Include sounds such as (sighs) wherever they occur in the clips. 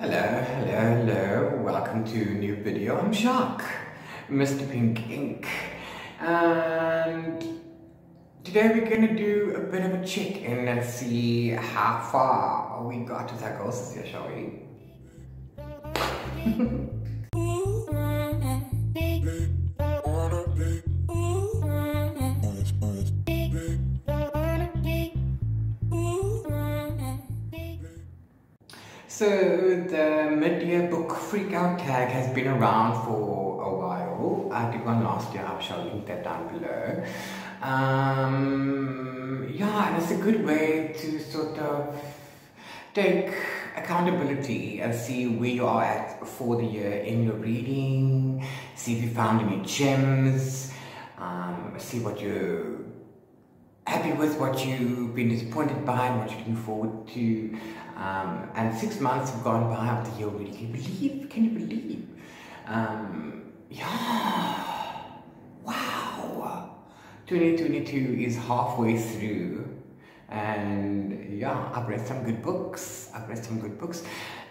Hello, hello, hello. Welcome to a new video. I'm Jacques, Mr. Pink Ink. And today we're to do a bit of a check-in and see how far we got with our goals this year, shall we? (laughs) So the mid-year book freakout tag has been around for a while. I did one last year. I shall link that down below. Um, yeah, and it's a good way to sort of take accountability and see where you are at for the year in your reading. See if you found any gems. Um, see what you're happy with, what you've been disappointed by, and what you're looking forward to. Um, and six months have gone by of the year already. Can you believe? Can you believe? Um, yeah. Wow. 2022 is halfway through. And yeah, I've read some good books. I've read some good books.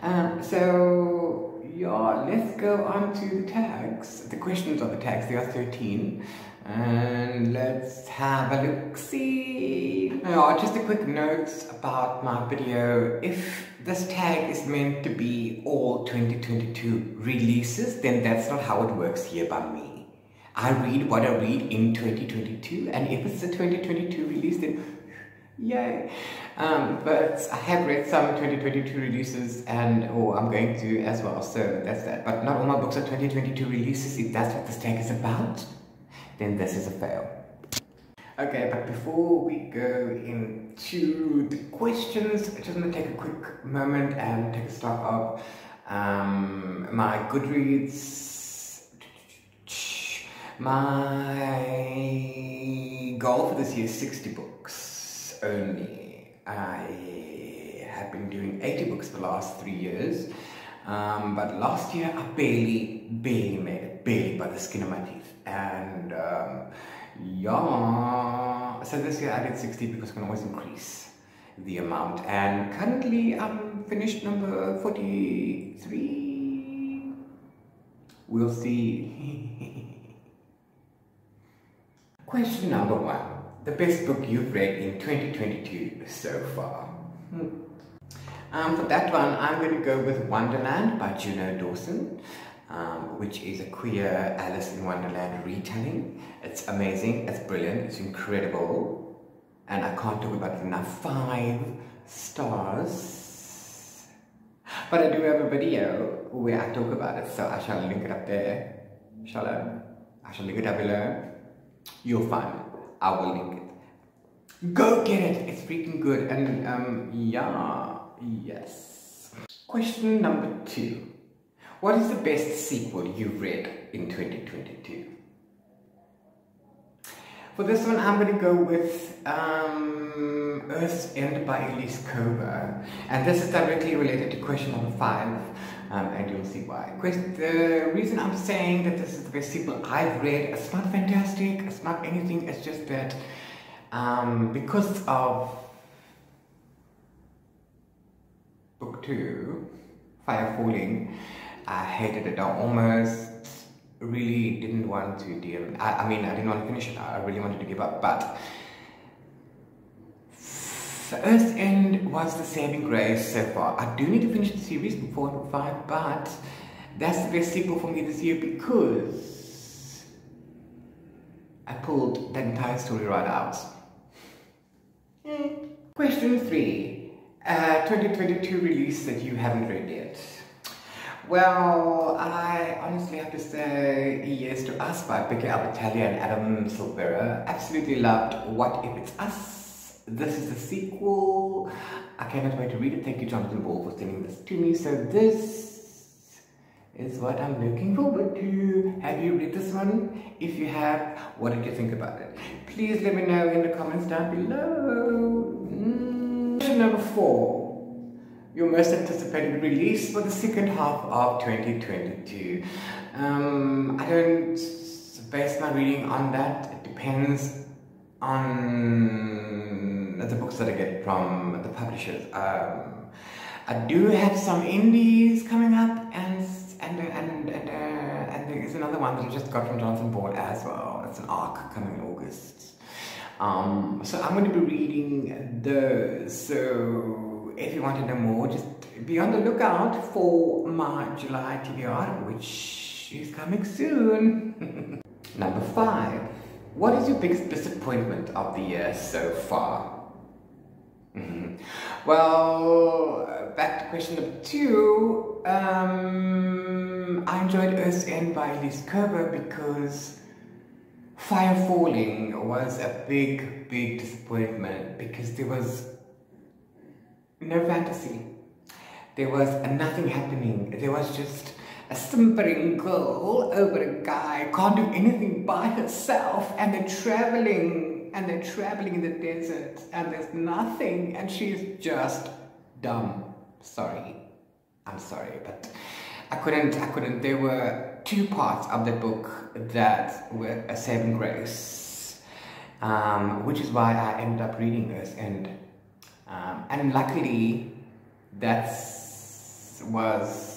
Um, so yeah, let's go on to the tags. The questions on the tags, there are 13 and let's have a look see. Oh, just a quick note about my video. If this tag is meant to be all 2022 releases then that's not how it works here by me. I read what I read in 2022 and if it's a 2022 release then (sighs) yay. Um, but I have read some 2022 releases and oh, I'm going to as well so that's that. But not all my books are 2022 releases if that's what this tag is about then this is a fail. Okay, but before we go into the questions, I just want to take a quick moment and take a stock of um, my Goodreads. My goal for this year is 60 books only. I have been doing 80 books the last three years. Um, but last year I barely, barely made it, barely by the skin of my teeth. Yeah, so this year I did 60 because I can always increase the amount. And currently I'm finished number 43. We'll see. (laughs) Question number one. The best book you've read in 2022 so far? Hmm. Um, for that one, I'm going to go with Wonderland by Juno Dawson, um, which is a queer Alice in Wonderland retelling. It's amazing, it's brilliant, it's incredible, and I can't talk about it enough. Five stars. But I do have a video where I talk about it, so I shall link it up there. Shall I? I shall link it up below. You'll find it. I will link it. Go get it! It's freaking good, and um, yeah. Yes. Question number two. What is the best sequel you've read in 2022? For this one, I'm going to go with um, Earth's End by Elise Kova. And this is directly related to question number five, um, and you'll see why. the reason I'm saying that this is the best sequel I've read, it's not fantastic, it's not anything, it's just that um, because of book two, Fire Falling, I hated it. I almost really didn't want to deal. I, I mean, I didn't want to finish it. I really wanted to give up, but the Earth's End was the saving grace so far. I do need to finish the series before five, but that's the best sequel for me this year because I pulled that entire story right out. Mm. Question three. Uh, 2022 release that you haven't read yet? Well, I honestly have to say Here's to Us by Becky Albertalli and Adam Silvera. Absolutely loved What If It's Us. This is the sequel. I cannot wait to read it. Thank you, Jonathan Ball, for sending this to me. So this is what I'm looking forward to. Have you read this one? If you have, what did you think about it? Please let me know in the comments down below. Mm. Number four. Your most anticipated release for the second half of 2022. Um, I don't base my reading on that. It depends on the books that I get from the publishers. Um, I do have some indies coming up, and and and and, uh, and there is another one that I just got from Jonathan Ball as well. It's an arc coming in August. Um, so I'm going to be reading those. So if you want to know more, just be on the lookout for my July TBR, which is coming soon. (laughs) Number five. What is your biggest disappointment of the year so far? Mm-hmm. Well, back to question number two. Um, I enjoyed Earth's End by Elise Kova because Fire Falling was a big, big disappointment because there was no fantasy. There was nothing happening. There was just a simpering girl over a guy can't do anything by herself and they're traveling and they're traveling in the desert and there's nothing and she's just dumb. Sorry. I'm sorry, but I couldn't, I couldn't. There were two parts of the book that were a saving grace, um, which is why I ended up reading this. And um, and luckily, that was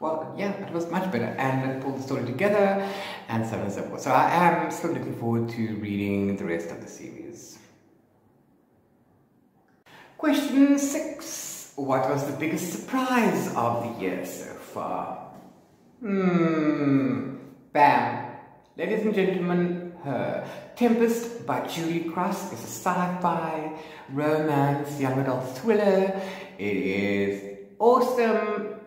well, yeah, it was much better, and it pulled the story together, and so on and so forth. So I am still looking forward to reading the rest of the series. Question six. What was the biggest surprise of the year so far? Hmm. Bam. Ladies and gentlemen, her Tempest by Julie Cross. It's a sci-fi romance young adult thriller. It is awesome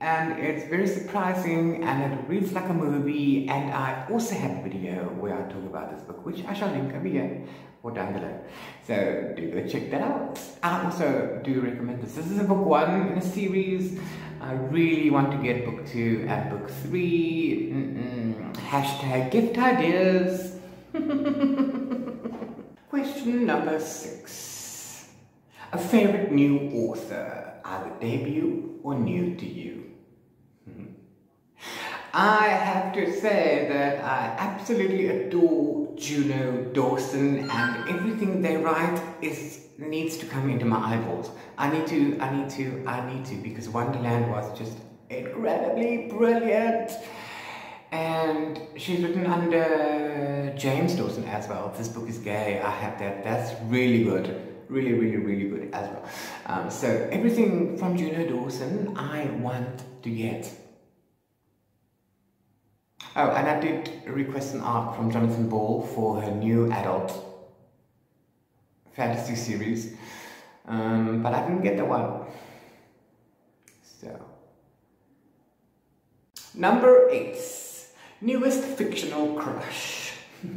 and it's very surprising and it reads like a movie and I also have a video where I talk about this book which I shall link over here or down below. So do go check that out. I also do recommend this. This is a book one in a series. I really want to get book two and book 3 mm -mm. hashtag gift ideas (laughs) question number six a favorite new author either debut or new to you hmm. I have to say that I absolutely adore Juno Dawson and everything they write is needs to come into my eyeballs. I need to, I need to, I need to because Wonderland was just incredibly brilliant. And she's written under James Dawson as well. This book is gay. I have that. That's really good. Really, really, really good as well. Um, so everything from Juno Dawson I want to get. Oh, and I did request an arc from Jonathan Ball for her new adult fantasy series, um, but I didn't get the one. So, number eight, newest fictional crush. (laughs)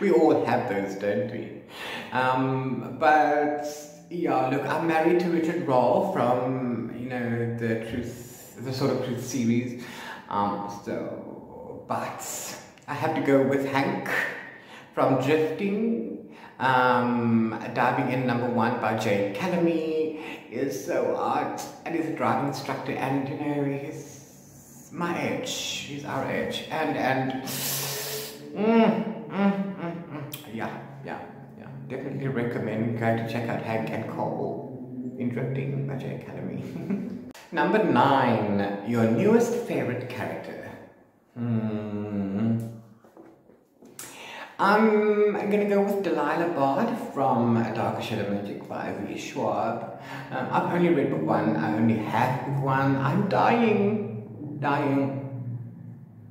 we all have those, don't we? Um, but yeah, look, I'm married to Richard Rahl from you know the Truth the Sword of Truth series. Um, so, but I have to go with Hank from Drifting. Um, Diving in number one by Jay Callamy is so art and he's a driving instructor and you know he's my age, he's our age and and mm, mm, mm, mm. yeah yeah yeah definitely recommend going to check out Hank and Cole in Drifting by Jay Callamy. (laughs) Number nine, your newest favorite character. Hmm. I'm gonna go with Delilah Bard from A Darker Shade of Magic by V. Schwab. Um, I've only read book one, I only have book one. I'm dying, dying.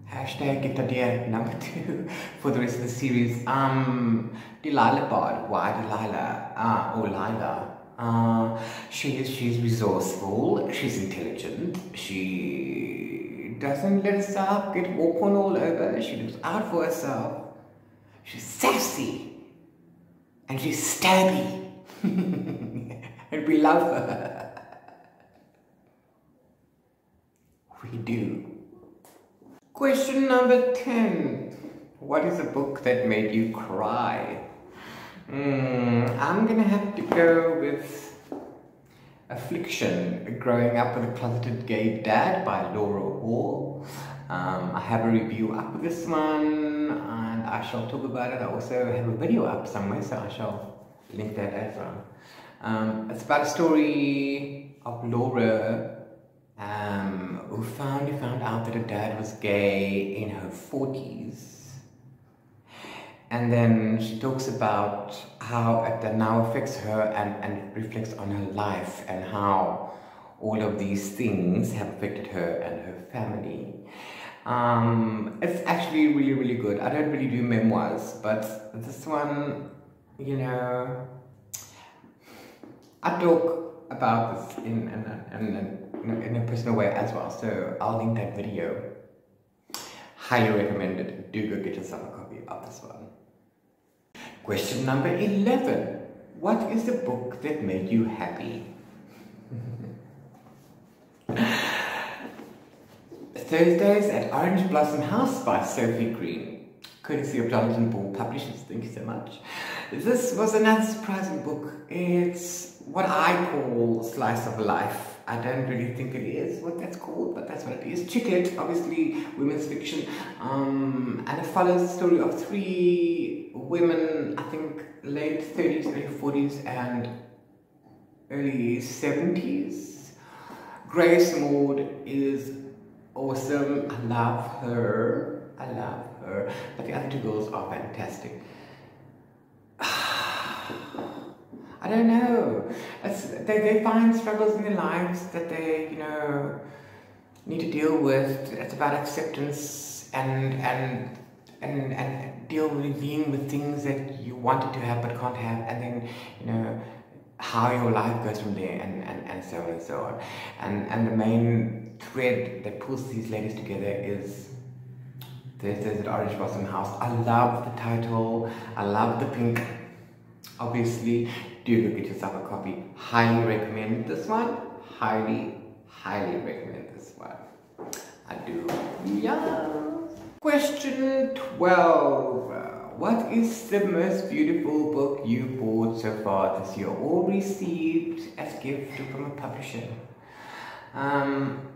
Hashtag get idea number two (laughs) for the rest of the series. Um, Delilah Bard, why Delilah? Uh, or Lila? Uh, she is she's resourceful, she's intelligent, she doesn't let herself get walked on all over, she looks out for herself. She's sassy and she's stabby. (laughs) and we love her. Do. Question number 10. What is a book that made you cry? Mm, I'm gonna have to go with Affliction, Growing Up with a Closeted Gay Dad by Laura Hall. Um, I have a review up with this one and I shall talk about it. I also have a video up somewhere, so I shall link that as well. Um, it's about a story of Laura um, who finally found out that her dad was gay in her 40s. And then she talks about how that now affects her and, and reflects on her life and how all of these things have affected her and her family. Um, it's actually really, really good. I don't really do memoirs, but this one, you know, I talk about this in, in, in, in, in a personal way as well. So I'll link that video. Highly recommended. Do go get yourself a copy of this one. Question number 11. What is the book that made you happy? (laughs) Thursdays at Orange Blossom House by Sophie Green, courtesy of Jonathan Ball Publishers. Thank you so much. This was another surprising book. It's what I call slice of life. I don't really think it is what that's called, but that's what it is. Chick lit, obviously, women's fiction. Um, and it follows the story of three women, I think late 30s, early 40s, and early 70s. Grace Maud is awesome. I love her. I love her. But the other two girls are fantastic. (sighs) I don't know. It's, they, they find struggles in their lives that they, you know, need to deal with. It's about acceptance and and and and dealing with things that you wanted to have but can't have, and then you know how your life goes from there, and and, and so on and so on. And and the main thread that pulls these ladies together is there's, there's an Orange Blossom House. I love the title. I love the pink. Obviously, do go get yourself a copy. Highly recommend this one. Highly, highly recommend this one. I do. Yeah. Question 12. What is the most beautiful book you bought so far this year or received as gift from a publisher? Um,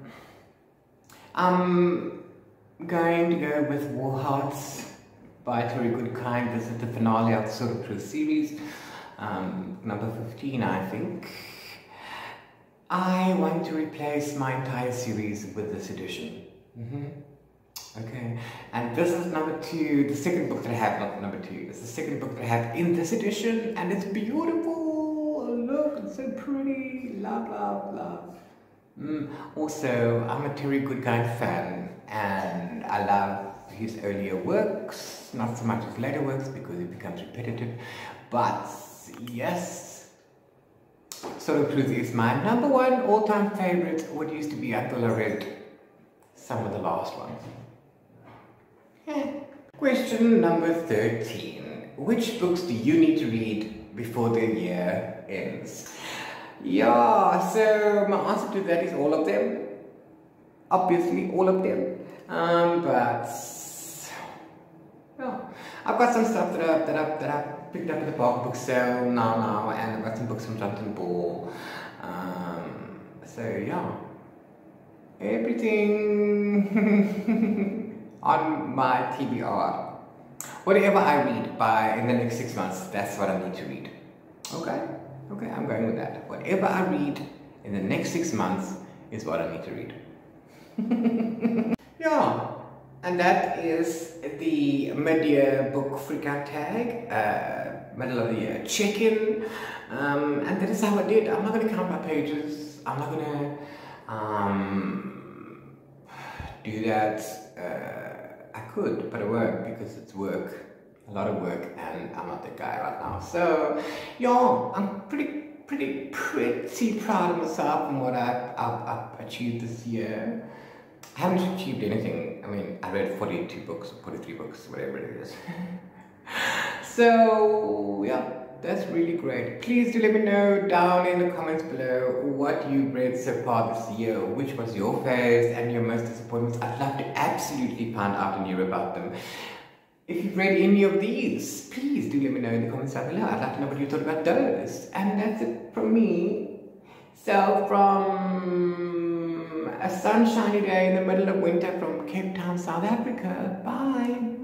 I'm going to go with War Hearts by Terry Goodkind. This is the finale of the of Truth series um, number 15 I think. I want to replace my entire series with this edition. Mm -hmm. Okay, and this is number two, the second book that I have, not number two, it's the second book that I have in this edition, and it's beautiful. Look, it's so pretty. Love, love, love. Mm. Also, I'm a Terry Goodkind fan, and I love his earlier works, not so much his later works because it becomes repetitive, but yes. Sword of is my number one all-time favorite, what used to be until I read some of the last ones. Question number 13. Which books do you need to read before the year ends? Yeah, so my answer to that is all of them. Obviously, all of them. Um, but yeah, I've got some stuff that I, that I, that I picked up at the Park Book Sale now now and I've got some books from Jonathan Ball. Um, so yeah, everything (laughs) on my TBR. Whatever I read by in the next six months, that's what I need to read. Okay? Okay, I'm going with that. Whatever I read in the next six months is what I need to read. (laughs) yeah, and that is the mid-year book freakout tag, uh, middle of the year check-in, um, and that is how I did. I'm not going to count my pages. I'm not going to um, do that. Uh, I could, but I won't because it's work, a lot of work, and I'm not the guy right now. So, yeah, I'm pretty, pretty, pretty proud of myself and what I've, I've, I've achieved this year. I haven't achieved anything. I mean, I read 42 books, 43 books, whatever it is. (laughs) so, yeah, that's really great. Please do let me know down in the comments below what you read so far this year, which was your favorite and your most disappointments. I'd love to absolutely find out and hear about them. If you've read any of these, please do let me know in the comments down below. I'd like to know what you thought about those. And that's it from me. So, from a sunshiny day in the middle of winter from Cape Town, South Africa. Bye.